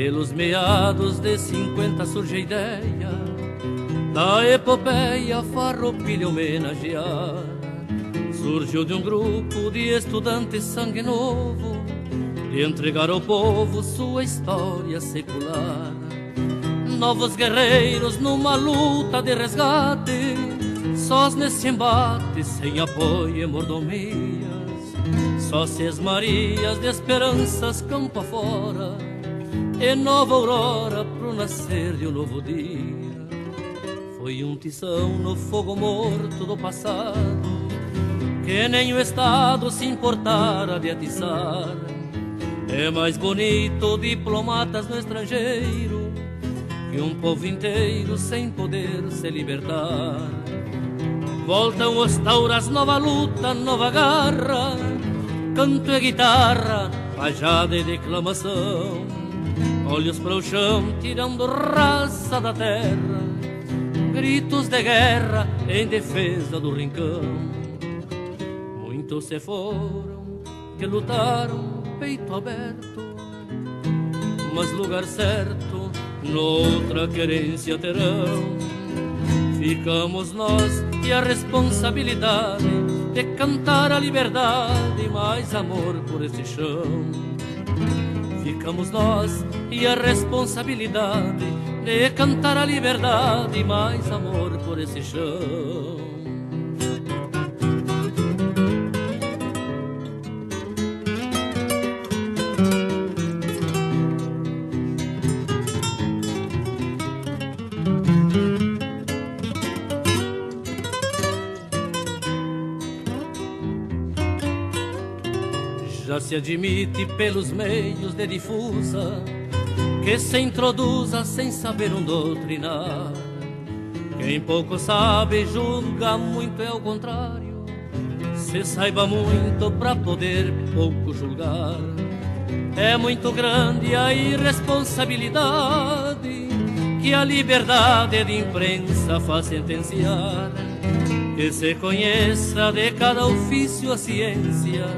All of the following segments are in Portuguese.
Pelos meados de cinquenta surge a ideia Da epopeia farroupilha homenagear. Surgiu de um grupo de estudantes sangue novo De entregar ao povo sua história secular. Novos guerreiros numa luta de resgate Sós nesse embate sem apoio e mordomias. Sócias Marias de esperanças campo afora E nova aurora pro nascer de um novo dia. Foi um tição no fogo morto do passado Que nem o Estado se importara de atiçar. É mais bonito diplomatas no estrangeiro Que um povo inteiro sem poder se libertar. Voltam os tauras, nova luta, nova garra canto e guitarra, pajada e declamação. Olhos para o chão, tirando raça da terra, gritos de guerra em defesa do rincão. Muitos se foram, que lutaram peito aberto, mas lugar certo, noutra querência terão. Ficamos nós e a responsabilidade de cantar a liberdade, mais amor por esse chão. Ficamos nós e a responsabilidade de cantar a liberdade, mais amor por esse chão. Já se admite pelos meios de difusa que se introduza sem saber um doutrinar. Quem pouco sabe julga muito é o contrário. Se saiba muito para poder pouco julgar. É muito grande a irresponsabilidade que a liberdade de imprensa faz sentenciar. Que se conheça de cada ofício a ciência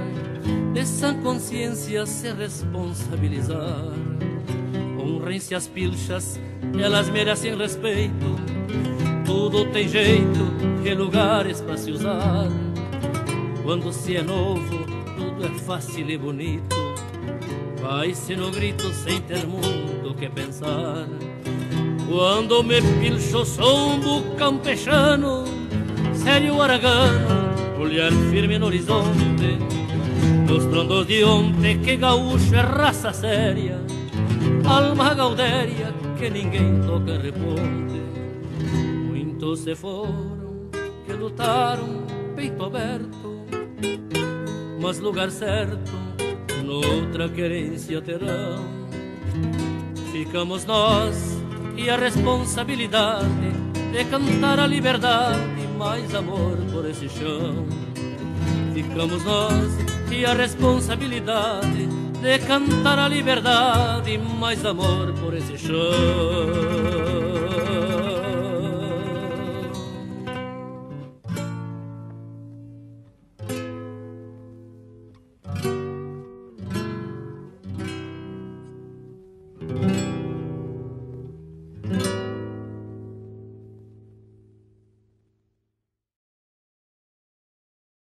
de sã consciência se responsabilizar. Honrem-se as pilchas, elas merecem respeito. Tudo tem jeito e lugares para se usar. Quando se é novo, tudo é fácil e bonito. Vai-se no grito sem ter muito que pensar. Quando me pilcho sombo campechano, sério aragano, olhar firme no horizonte dos trondos de ontem que gaúcho é raça séria Alma gaudéria que ninguém toca reponte. Muitos se foram que lutaram peito aberto Mas lugar certo noutra querência terão. Ficamos nós e a responsabilidade De cantar a liberdade mais amor por esse chão Ficamos nós e a responsabilidade de cantar a liberdade, mais amor por esse chão.